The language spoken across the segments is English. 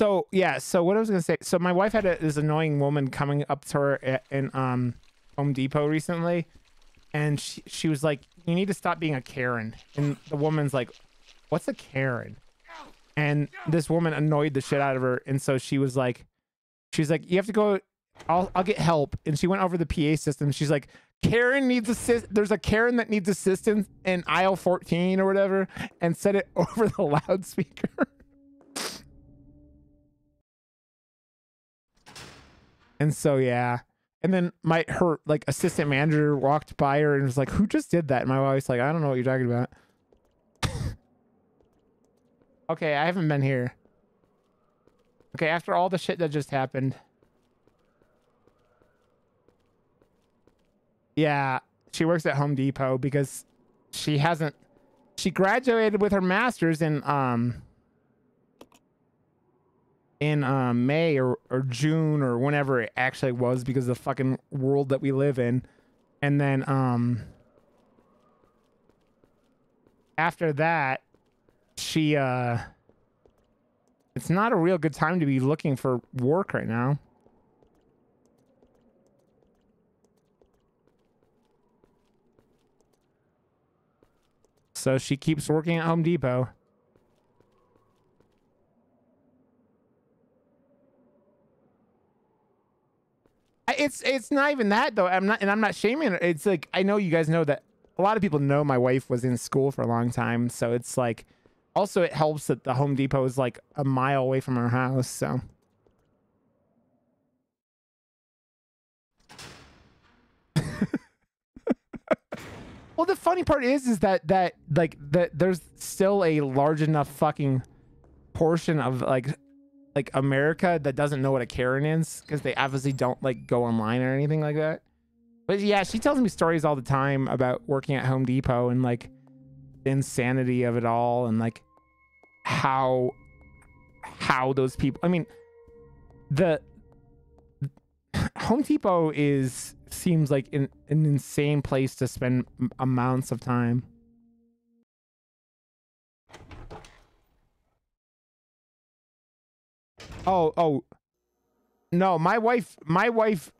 so yeah, so what I was gonna say, so my wife had a, this annoying woman coming up to her at, in um Home Depot recently, and she she was like, "You need to stop being a Karen." And the woman's like, "What's a Karen?" And this woman annoyed the shit out of her, and so she was like, "She's like, you have to go. I'll I'll get help." And she went over the PA system. She's like, "Karen needs assist. There's a Karen that needs assistance in aisle 14 or whatever," and said it over the loudspeaker. And so yeah. And then my her like assistant manager walked by her and was like, "Who just did that?" And my wife's like, "I don't know what you're talking about." okay, I haven't been here. Okay, after all the shit that just happened. Yeah, she works at Home Depot because she hasn't she graduated with her masters in um in um, May or, or June or whenever it actually was because of the fucking world that we live in. And then um, after that, she uh, it's not a real good time to be looking for work right now. So she keeps working at Home Depot. It's it's not even that though. I'm not, and I'm not shaming her. It's like I know you guys know that a lot of people know my wife was in school for a long time, so it's like also it helps that the Home Depot is like a mile away from our house, so. well, the funny part is, is that that like that there's still a large enough fucking portion of like like America that doesn't know what a Karen is because they obviously don't like go online or anything like that. But yeah, she tells me stories all the time about working at Home Depot and like the insanity of it all and like how how those people I mean the Home Depot is seems like an, an insane place to spend amounts of time. Oh, oh. No, my wife my wife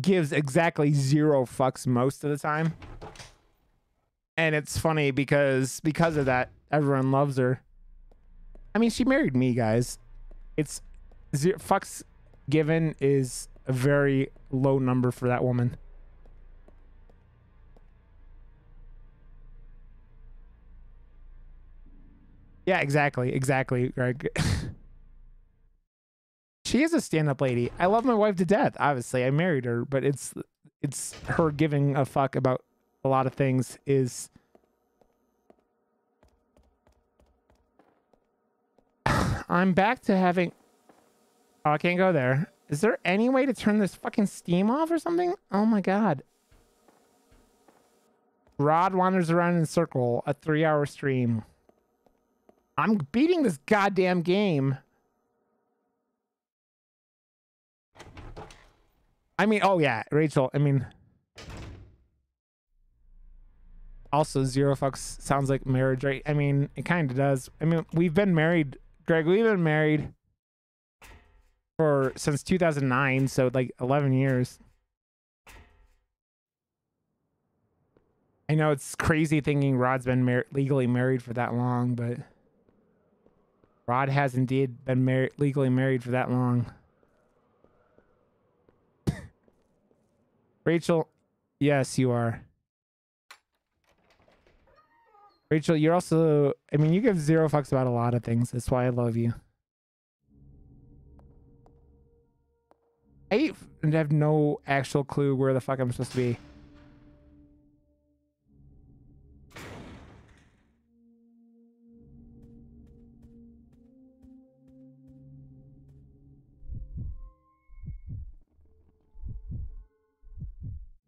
gives exactly zero fucks most of the time. And it's funny because because of that, everyone loves her. I mean, she married me, guys. It's zero, fucks given is a very low number for that woman. Yeah, exactly. Exactly, Greg. she is a stand-up lady. I love my wife to death. Obviously, I married her, but it's it's her giving a fuck about a lot of things is I'm back to having Oh, I can't go there. Is there any way to turn this fucking steam off or something? Oh my god. Rod wanders around in a circle, a three hour stream. I'm beating this goddamn game. I mean, oh yeah, Rachel. I mean, also zero fucks sounds like marriage, right? I mean, it kind of does. I mean, we've been married, Greg. We've been married for since 2009, so like 11 years. I know it's crazy thinking Rod's been mar legally married for that long, but Rod has indeed been mar legally married for that long. Rachel, yes, you are. Rachel, you're also, I mean, you give zero fucks about a lot of things. That's why I love you. I have no actual clue where the fuck I'm supposed to be.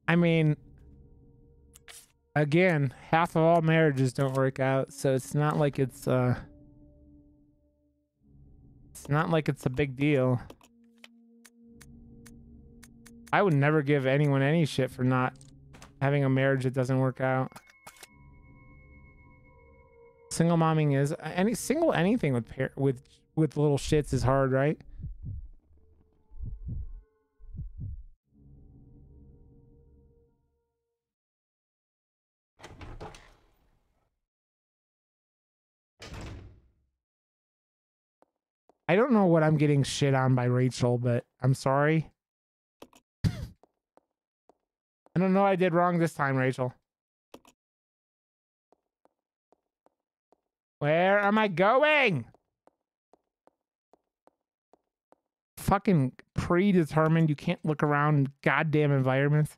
I mean, again, half of all marriages don't work out, so it's not like it's uh it's not like it's a big deal. I would never give anyone any shit for not having a marriage that doesn't work out. Single momming is any single anything with pair with with little shits is hard, right? I don't know what I'm getting shit on by Rachel, but I'm sorry. I don't know I did wrong this time, Rachel. Where am I going? Fucking predetermined. You can't look around goddamn environments.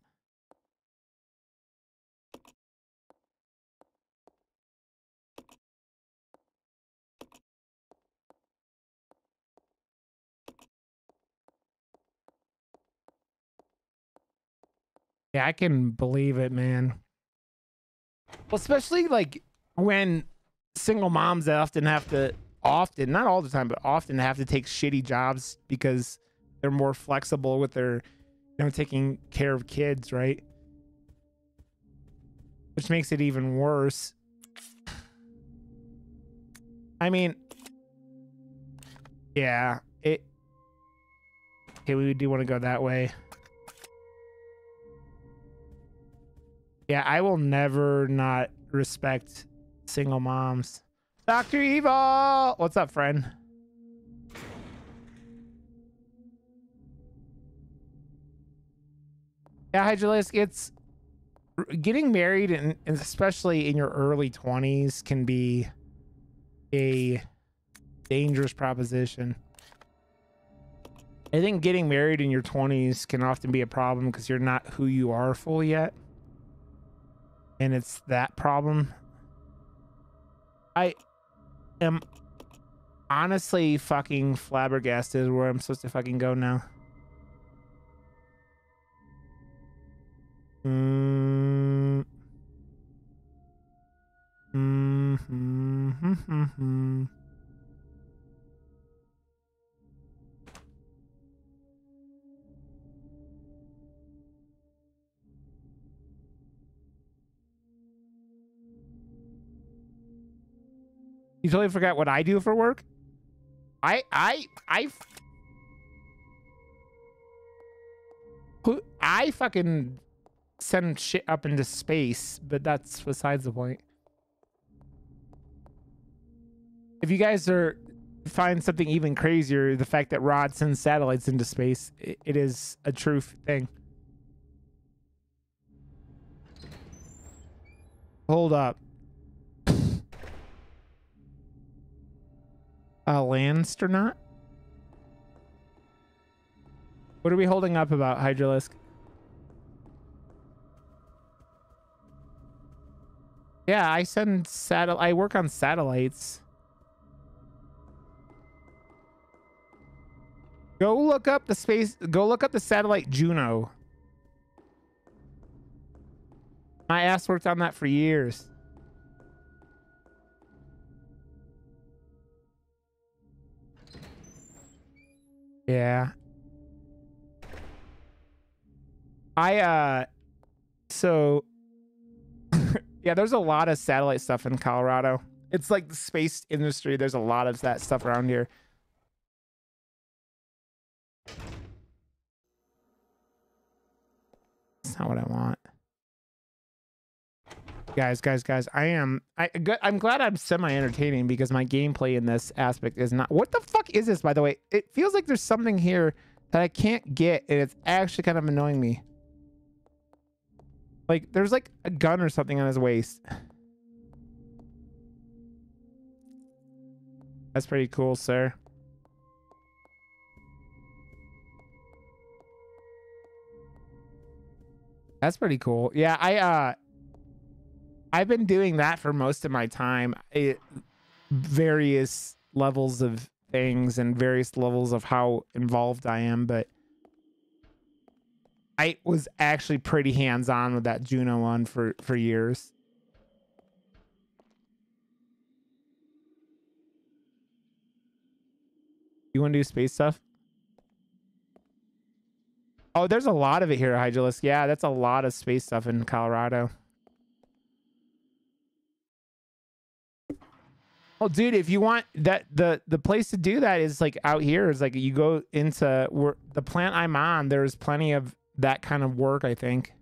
Yeah, I can believe it, man. Well, especially like when single moms often have to often not all the time but often have to take shitty jobs because they're more flexible with their you know taking care of kids right? Which makes it even worse. I mean yeah it okay we do want to go that way yeah i will never not respect single moms. Dr. Evil! What's up, friend? Yeah, Hydralisk, it's getting married and, and especially in your early 20s can be a dangerous proposition. I think getting married in your 20s can often be a problem because you're not who you are full yet. And it's that problem I am honestly fucking flabbergasted where I'm supposed to fucking go now. Mm. Mm You totally forgot what I do for work? I, I, I, Who, I fucking send shit up into space, but that's besides the point. If you guys are find something even crazier, the fact that Rod sends satellites into space, it, it is a true thing. Hold up. A Landstronaut? What are we holding up about, Hydralisk? Yeah, I send satellite. I work on satellites. Go look up the space. Go look up the satellite Juno. My ass worked on that for years. Yeah. I uh so yeah, there's a lot of satellite stuff in Colorado. It's like the space industry. There's a lot of that stuff around here. That's not what I want guys, guys, guys. I am. I. I'm glad I'm semi-entertaining because my gameplay in this aspect is not. What the fuck is this, by the way? It feels like there's something here that I can't get, and it's actually kind of annoying me. Like, there's like a gun or something on his waist. That's pretty cool, sir. That's pretty cool. Yeah, I uh I've been doing that for most of my time. It, various levels of things and various levels of how involved I am, but I was actually pretty hands-on with that Juno one for for years. You want to do space stuff? Oh, there's a lot of it here, Hydralisk. Yeah, that's a lot of space stuff in Colorado. Oh, dude, if you want that, the the place to do that is like out here. Is like you go into where the plant I'm on. There's plenty of that kind of work. I think.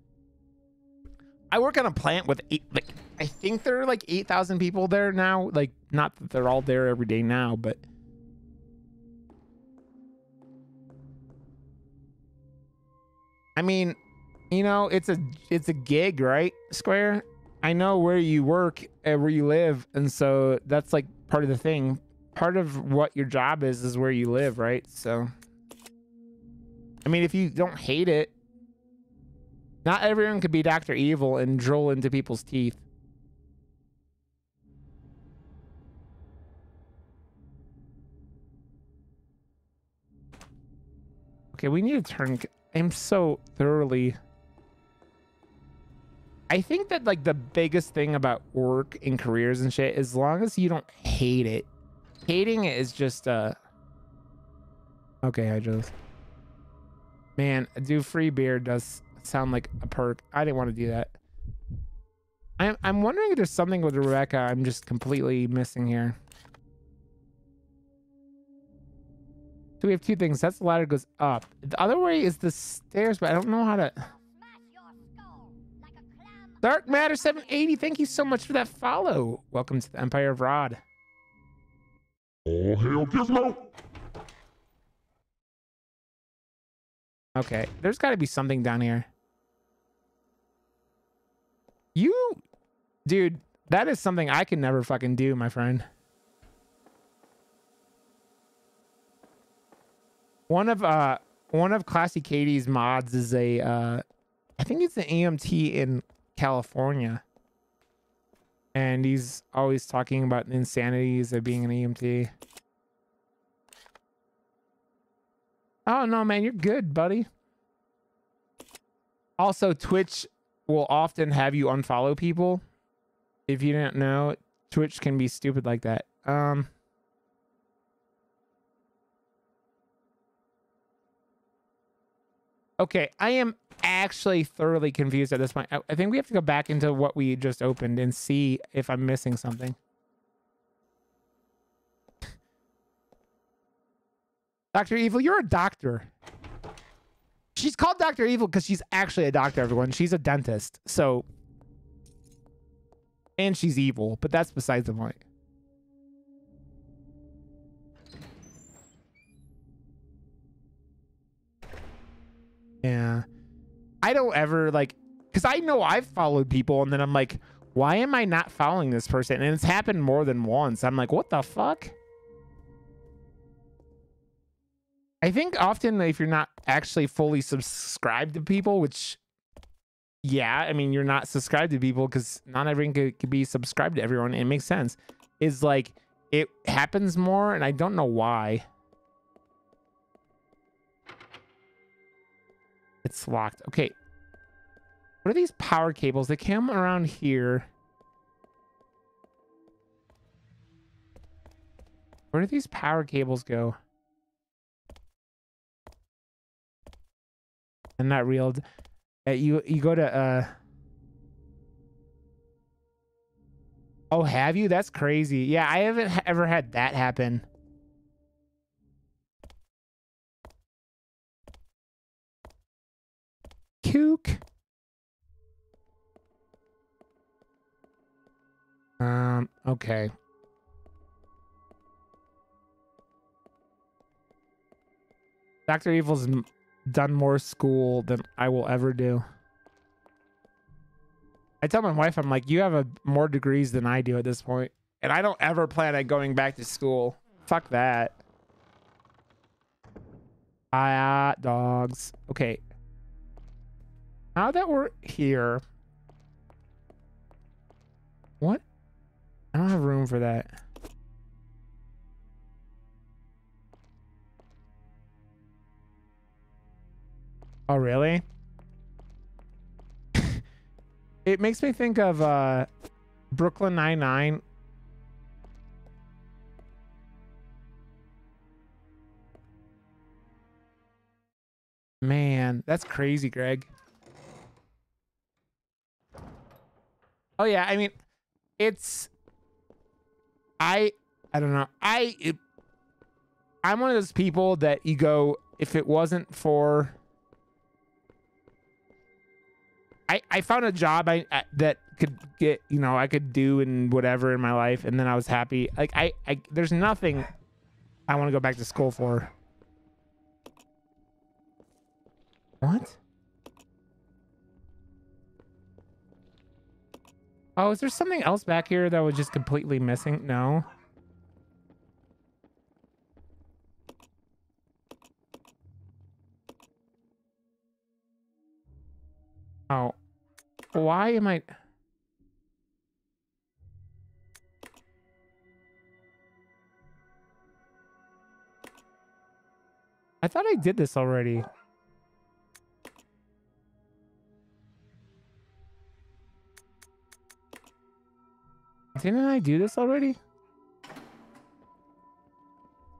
I work on a plant with eight, like I think there are like eight thousand people there now. Like, not that they're all there every day now, but. I mean, you know, it's a it's a gig, right? Square. I know where you work and where you live, and so that's like part of the thing. Part of what your job is is where you live, right? So, I mean, if you don't hate it, not everyone could be Doctor Evil and drill into people's teeth. Okay, we need to turn. I'm so thoroughly I think that like the biggest thing about work and careers and shit, as long as you don't hate it, hating it is just uh. Okay, I just. Man, do free beer does sound like a perk. I didn't want to do that. I'm I'm wondering if there's something with Rebecca I'm just completely missing here. So we have two things. That's the ladder goes up. The other way is the stairs, but I don't know how to. Dark Matter 780, thank you so much for that follow. Welcome to the Empire of Rod. Oh, hell, Gizmo! Okay, there's got to be something down here. You, dude, that is something I can never fucking do, my friend. One of uh one of Classy Katie's mods is a uh I think it's an EMT in California. And he's always talking about insanities of being an EMT. Oh, no, man, you're good, buddy. Also, Twitch will often have you unfollow people. If you didn't know, Twitch can be stupid like that. Um... Okay, I am actually thoroughly confused at this point. I, I think we have to go back into what we just opened and see if I'm missing something. Dr. Evil, you're a doctor. She's called Dr. Evil because she's actually a doctor, everyone. She's a dentist. So, and she's evil, but that's besides the point. Yeah. I don't ever like, because I know I've followed people and then I'm like, why am I not following this person? And it's happened more than once. I'm like, what the fuck? I think often if you're not actually fully subscribed to people, which, yeah, I mean, you're not subscribed to people because not everyone could, could be subscribed to everyone. It makes sense. Is like, it happens more and I don't know why. It's locked. Okay. What are these power cables? They come around here. Where do these power cables go? And not real. Uh, you you go to uh. Oh, have you? That's crazy. Yeah, I haven't ever had that happen. Kook. Um, okay. Dr. Evil's done more school than I will ever do. I tell my wife, I'm like, you have a, more degrees than I do at this point, And I don't ever plan on going back to school. Fuck that. Ah, dogs. Okay. Now that we're here, what? I don't have room for that. Oh, really? it makes me think of uh, Brooklyn Nine-Nine. Man, that's crazy, Greg. Oh yeah, I mean, it's I I don't know. I it, I'm one of those people that you go if it wasn't for I I found a job I, I that could get you know I could do and whatever in my life and then I was happy. Like I I there's nothing I want to go back to school for. What? Oh, is there something else back here that was just completely missing? No. Oh. Why am I... I thought I did this already. Didn't I do this already?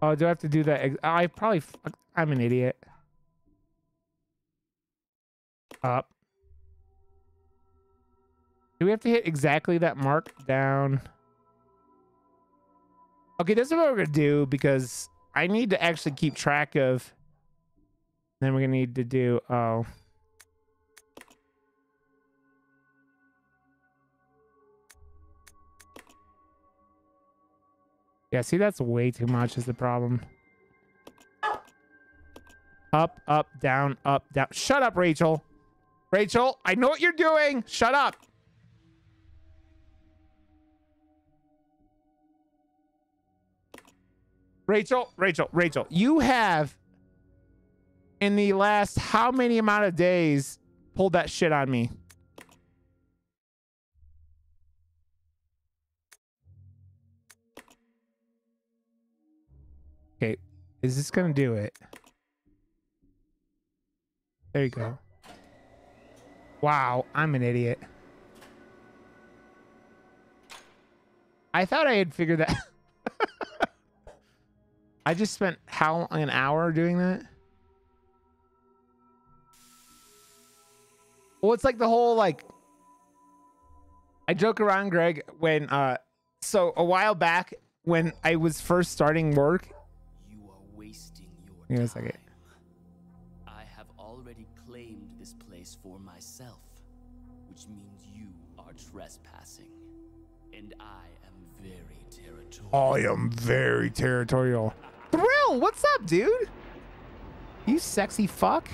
Oh, do I have to do that? I probably... I'm an idiot. Up. Do we have to hit exactly that mark down? Okay, this is what we're gonna do because I need to actually keep track of. Then we're gonna need to do. Oh. Yeah, see, that's way too much is the problem. Up, up, down, up, down. Shut up, Rachel. Rachel, I know what you're doing. Shut up. Rachel, Rachel, Rachel, you have in the last how many amount of days pulled that shit on me? Okay, is this gonna do it? There you go. Wow, I'm an idiot. I thought I had figured that. I just spent how an hour doing that? Well, it's like the whole like I joke around, Greg, when uh so a while back when I was first starting work. Give me a second. I have already claimed this place for myself, which means you are trespassing. And I am very territorial. I am very territorial. Thrill, what's up, dude? You sexy fuck.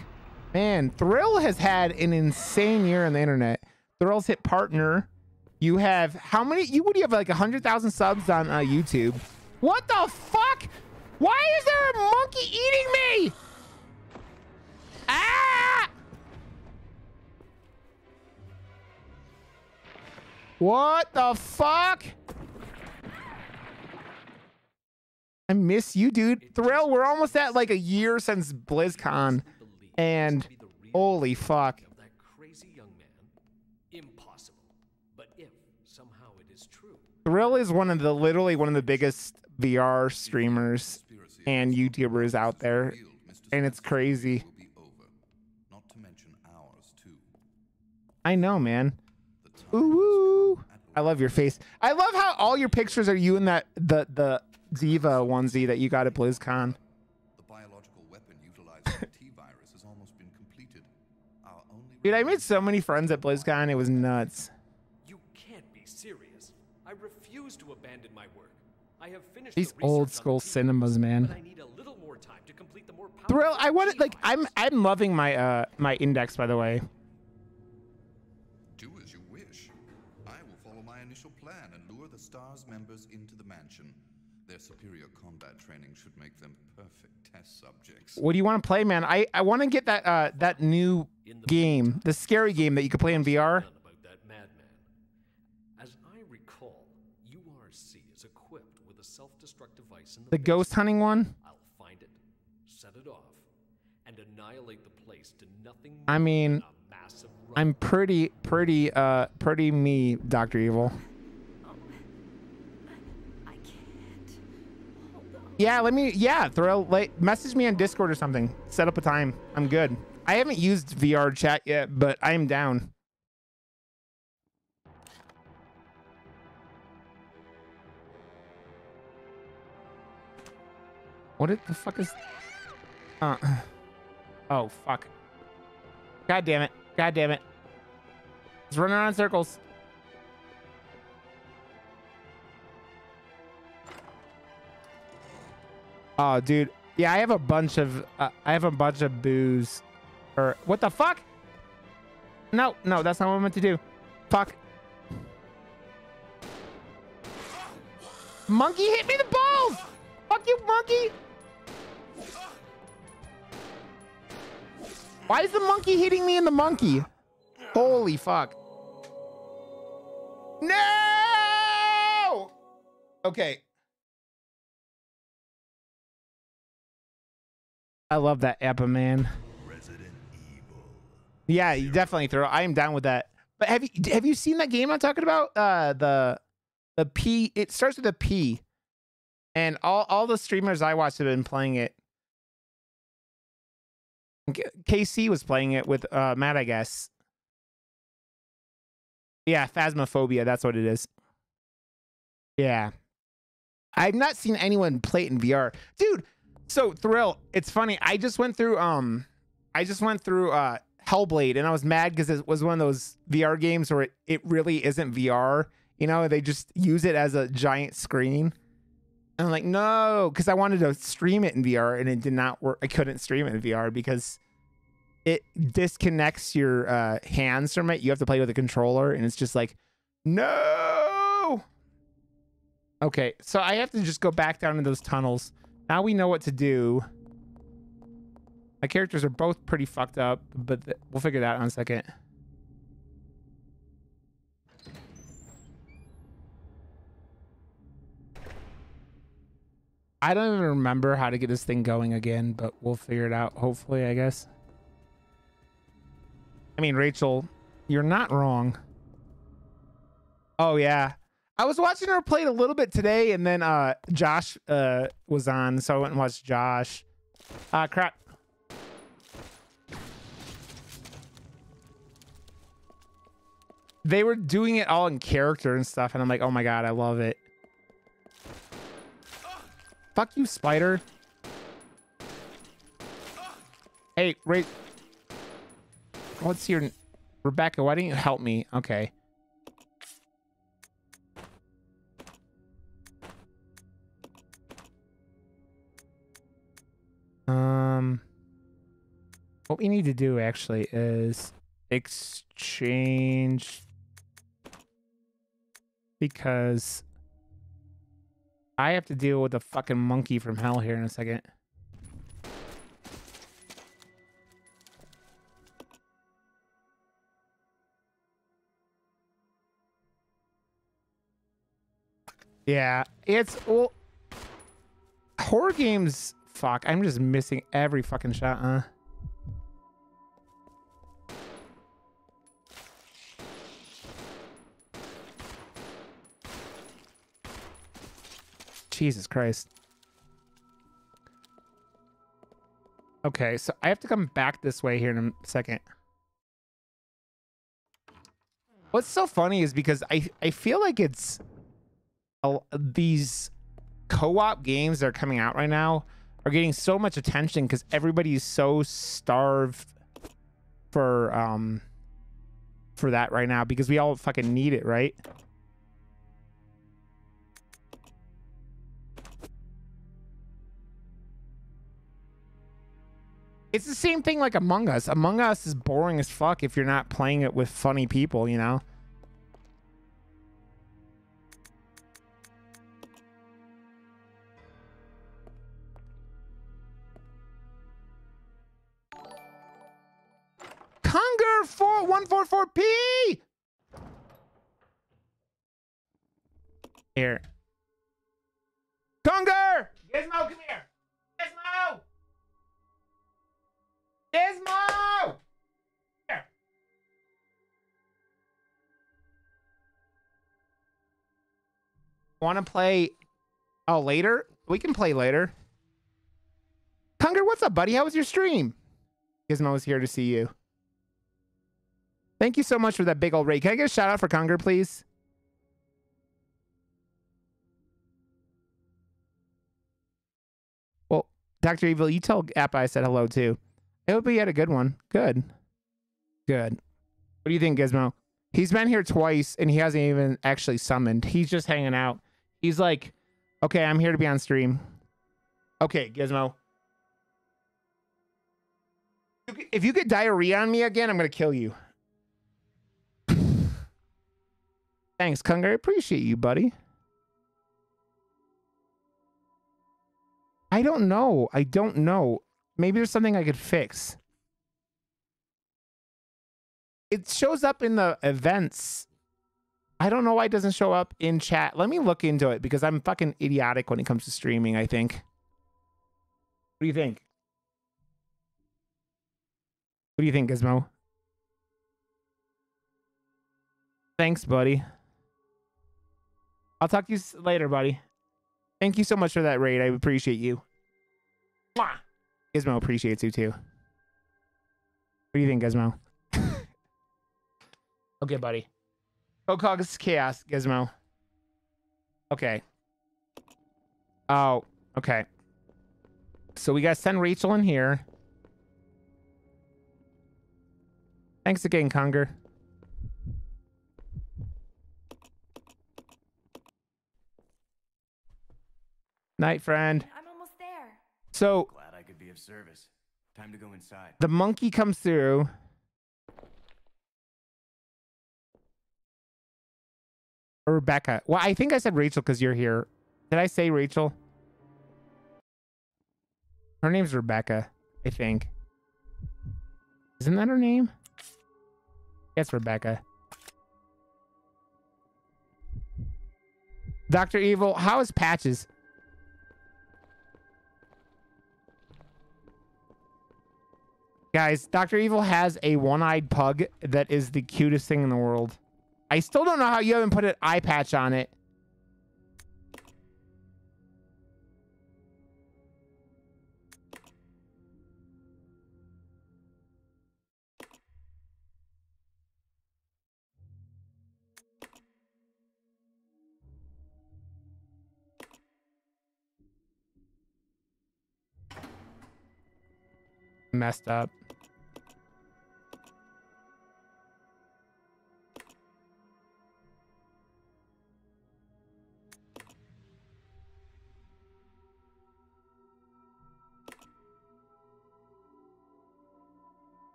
Man, Thrill has had an insane year on the internet. Thrill's hit partner. You have how many? You would you have like a hundred thousand subs on uh, YouTube? What the fuck? Why is there a monkey eating me? Ah! What the fuck? I miss you, dude. Thrill, we're almost at like a year since BlizzCon. And holy fuck. of that crazy young man? Impossible. But if somehow it is true, Thrill is one of the literally one of the biggest VR streamers and YouTubers out there. And it's crazy. will be over. Not to mention ours too. I know, man. Ooh, woo. has come I love your face. I love how all your pictures are you in that the the Diva onesie that you got at BlizzCon. The biological weapon utilizing the T-virus has almost been completed. Dude, I made so many friends at BlizzCon. It was nuts. you can't be serious. I refuse to abandon my work. I have finished These the old school the cinemas, man. But I need a little more time to complete the more Thrill, powerful I wanted like I'm I'm loving my uh my index by the way. Do as you wish. I will follow my initial plan and lure the STARS members into the mansion. Their superior combat training should make them perfect test subjects. What do you want to play, man? I I want to get that uh that new the game, the scary game that you could play in VR. None about that madman. As I recall, URC is equipped with a self-destruct device in the, The ghost hunting one. I'll find it, set it off, and annihilate the place to nothing I mean, than a massive I'm pretty pretty uh pretty me, Doctor Evil. I can't. Yeah, let me. Yeah, throw. Like, message me on Discord or something. Set up a time. I'm good. I haven't used VR chat yet, but I am down. What the fuck is? Uh, oh fuck! God damn it! God damn it! It's running around in circles. Oh, dude. Yeah, I have a bunch of uh, I have a bunch of booze. Or what the fuck? No, no, that's not what I meant to do. Fuck. Monkey hit me the balls! Fuck you, monkey! Why is the monkey hitting me in the monkey? Holy fuck. No! Okay. I love that Appa man. Yeah, you definitely throw. I am down with that. But have you have you seen that game I'm talking about? Uh, the the P. It starts with a P, and all all the streamers I watched have been playing it. KC was playing it with uh, Matt, I guess. Yeah, Phasmophobia. That's what it is. Yeah, I've not seen anyone play it in VR, dude. So thrill. It's funny. I just went through um, I just went through uh Hellblade, and I was mad because it was one of those VR games where it, it really isn't VR. You know, they just use it as a giant screen. And I'm like, no, because I wanted to stream it in VR and it did not work. I couldn't stream it in VR because it disconnects your uh, hands from it. You have to play with a controller, and it's just like, no. Okay, so I have to just go back down in those tunnels. Now we know what to do. My characters are both pretty fucked up, but we'll figure that out in a second. I don't even remember how to get this thing going again, but we'll figure it out, hopefully, I guess. I mean, Rachel, you're not wrong. Oh, yeah. I was watching her play a little bit today, and then uh, Josh uh, was on, so I went and watched Josh. Ah, crap. They were doing it all in character and stuff, and I'm like, oh my god, I love it. Fuck you, spider. Hey, Ray. What's your... Rebecca, why didn't you help me? Okay. Um... What we need to do, actually, is exchange... Because... I have to deal with a fucking monkey from hell here in a second. Yeah, it's well, horror games. Fuck, I'm just missing every fucking shot, huh? Jesus Christ. Okay, so I have to come back this way here in a second. What's so funny is because I I feel like it's a, these co-op games that are coming out right now are getting so much attention because everybody's so starved for um for that right now because we all fucking need it, right? It's the same thing like Among Us. Among Us is boring as fuck if you're not playing it with funny people, you know? Conger 4144P! Here. Conger! Gizmo, come here! Gizmo! Here. Want to play? Oh, later? We can play later. Conger, what's up, buddy? How was your stream? Gizmo is here to see you. Thank you so much for that big old raid. Can I get a shout out for Conger, please? Well, Dr. Evil, you tell Appa I said hello too. I hope be yet a good one. Good. Good. What do you think, Gizmo? He's been here twice and he hasn't even actually summoned. He's just hanging out. He's like, okay, I'm here to be on stream. Okay, Gizmo. If you get diarrhea on me again, I'm going to kill you. Thanks, Conger. I appreciate you, buddy. I don't know. I don't know. Maybe there's something I could fix. It shows up in the events. I don't know why it doesn't show up in chat. Let me look into it because I'm fucking idiotic when it comes to streaming, I think. What do you think? What do you think, Gizmo? Thanks, buddy. I'll talk to you later, buddy. Thank you so much for that raid. I appreciate you. Mwah! Gizmo appreciates you too. What do you think, Gizmo? okay, buddy. Kokog's chaos, Gizmo. Okay. Oh, okay. So we gotta send Rachel in here. Thanks again, Conger. Night, friend. I'm almost there. So of service. Time to go inside. the monkey comes through. Rebecca. Well, I think I said Rachel because you're here. Did I say Rachel? Her name's Rebecca, I think. Isn't that her name? Yes, Rebecca. Dr. Evil, how is Patches? Guys, Dr. Evil has a one-eyed pug that is the cutest thing in the world. I still don't know how you haven't put an eye patch on it. Messed up.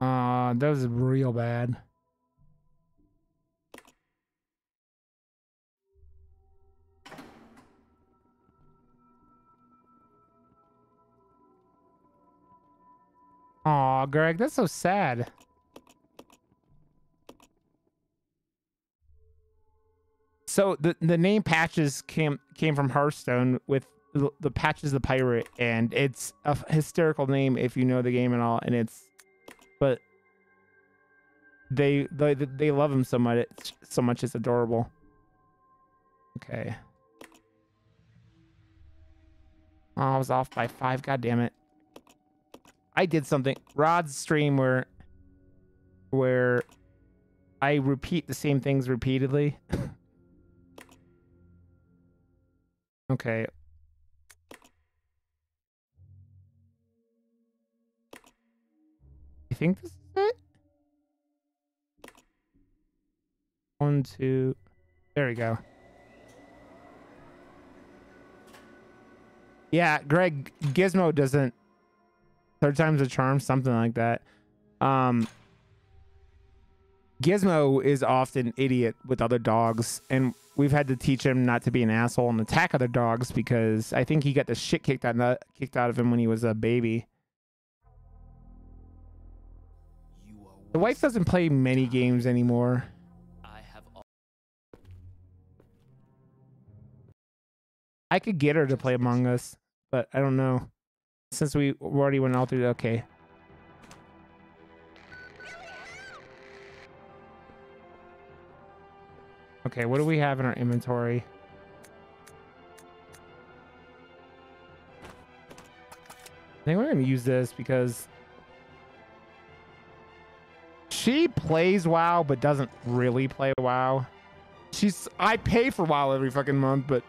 Uh, that was real bad. Aw, Greg, that's so sad. So the the name Patches came came from Hearthstone with the, the Patches the pirate, and it's a hysterical name if you know the game and all, and it's but they they they love him so much it's so much it's adorable. Okay. Oh, I was off by five. God damn it. I did something. Rod's stream where where I repeat the same things repeatedly. okay. Think this is it. One, two. There we go. Yeah, Greg Gizmo doesn't third time's a charm, something like that. Um Gizmo is often idiot with other dogs, and we've had to teach him not to be an asshole and attack other dogs because I think he got the shit kicked out kicked out of him when he was a baby. The wife doesn't play many games anymore. I have al- I could get her to play Among Us, but I don't know. Since we already went all through, okay. Okay, what do we have in our inventory? I think we're gonna use this because she plays WoW but doesn't really play WoW. She's I pay for WoW every fucking month, but